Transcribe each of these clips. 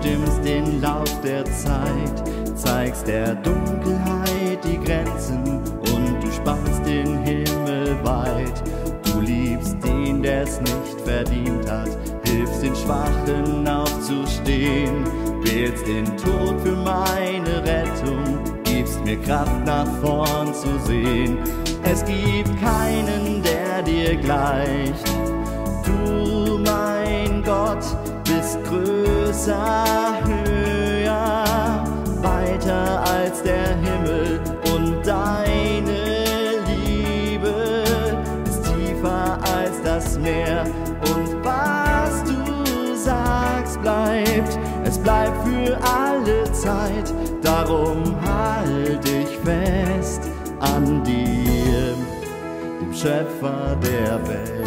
bestimmst den Lauf der Zeit, zeigst der Dunkelheit die Grenzen und du spannst den Himmel weit. Du liebst den, der es nicht verdient hat, hilfst den Schwachen aufzustehen, wählst den Tod für meine Rettung, gibst mir Kraft nach vorn zu sehen. Es gibt keinen, der dir gleicht. Größer, höher, weiter als der Himmel. Und deine Liebe ist tiefer als das Meer. Und was du sagst bleibt, es bleibt für alle Zeit, darum halt dich fest an dir, dem Schöpfer der Welt.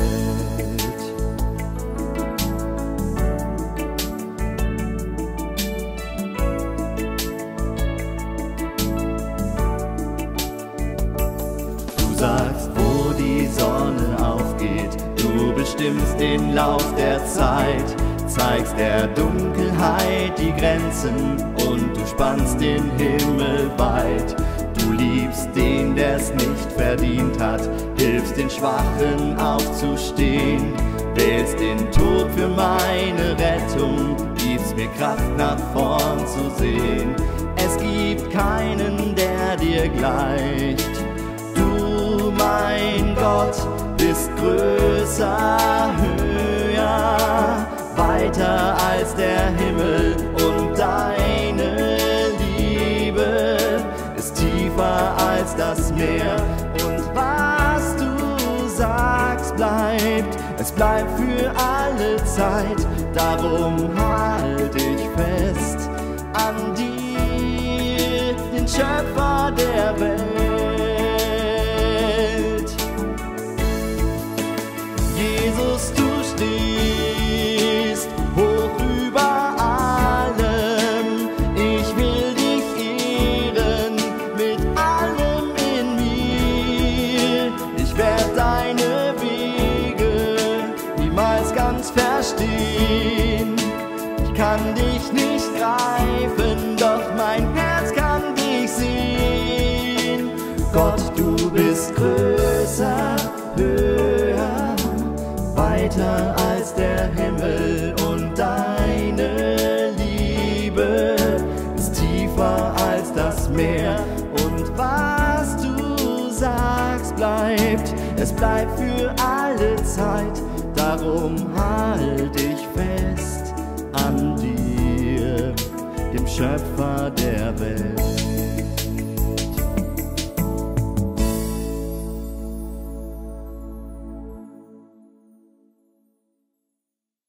Sagst, wo die Sonne aufgeht, du bestimmst den Lauf der Zeit, zeigst der Dunkelheit die Grenzen und du spannst den Himmel weit. Du liebst den, der es nicht verdient hat, hilfst den Schwachen aufzustehen, wählst den Tod für meine Rettung, gibst mir Kraft nach vorn zu sehen. Es gibt keinen, der dir gleicht. Gott, bist größer, höher, weiter als der Himmel und deine Liebe ist tiefer als das Meer. Und was du sagst, bleibt, es bleibt für alle Zeit. Darum ganz verstehen. Ich kann dich nicht greifen, doch mein Herz kann dich sehen. Gott, du bist größer, höher, weiter als der Himmel und deine Liebe ist tiefer als das Meer. Und was du sagst, bleibt, es bleibt für alle Zeit. Darum halt ich fest an dir, dem Schöpfer der Welt.